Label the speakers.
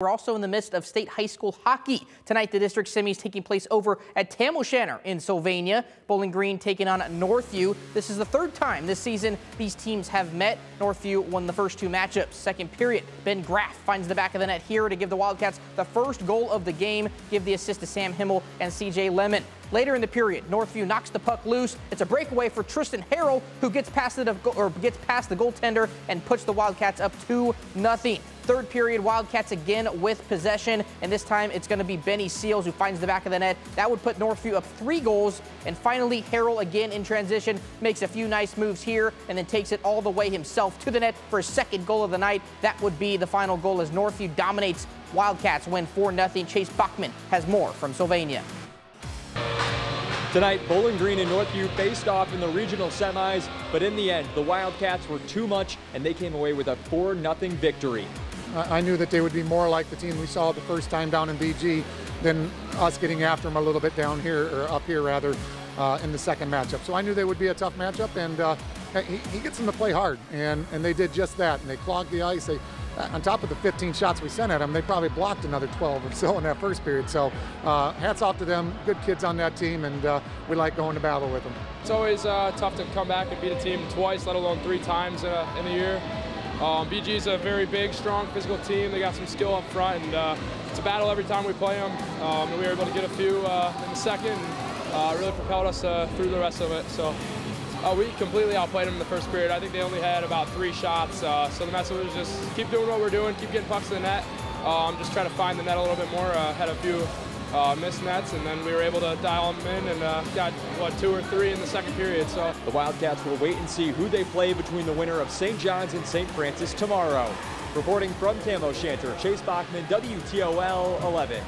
Speaker 1: We're also in the midst of state high school hockey. Tonight, the district semi is taking place over at Tam O'Shanter in Sylvania. Bowling Green taking on Northview. This is the third time this season these teams have met. Northview won the first two matchups. Second period, Ben Graff finds the back of the net here to give the Wildcats the first goal of the game. Give the assist to Sam Himmel and CJ Lemon. Later in the period, Northview knocks the puck loose. It's a breakaway for Tristan Harrell, who gets past the or gets past the goaltender and puts the Wildcats up 2 nothing. Third period, Wildcats again with possession, and this time it's going to be Benny Seals who finds the back of the net. That would put Northview up three goals, and finally Harrell again in transition makes a few nice moves here and then takes it all the way himself to the net for his second goal of the night. That would be the final goal as Northview dominates. Wildcats win 4-0. Chase Bachman has more from Sylvania.
Speaker 2: Tonight, Bowling Green and Northview faced off in the regional semis, but in the end, the Wildcats were too much, and they came away with a 4-0 victory.
Speaker 3: I knew that they would be more like the team we saw the first time down in BG than us getting after them a little bit down here, or up here rather, uh, in the second matchup. So I knew they would be a tough matchup, and uh, he, he, gets them to play hard, and, and they did just that. And they clogged the ice. They on top of the 15 shots we sent at them, they probably blocked another 12 or so in that first period. So uh, hats off to them. Good kids on that team, and uh, we like going to battle with them.
Speaker 4: It's always uh, tough to come back and beat a team twice, let alone three times in a, in a year. Um, BG is a very big, strong, physical team. They got some skill up front, and uh, it's a battle every time we play them. Um, and we were able to get a few uh, in the second, and uh, really propelled us through the rest of it. So uh, we completely outplayed them in the first period. I think they only had about three shots. Uh, so the message was just keep doing what we're doing, keep getting pucks to the net. Um, just try to find the net a little bit more. Uh, had a few uh, missed nets, and then we were able to dial them in and uh, got, what, two or three in the second period. So
Speaker 2: The Wildcats will wait and see who they play between the winner of St. John's and St. Francis tomorrow. Reporting from Tam O'Shanter, Chase Bachman, WTOL 11.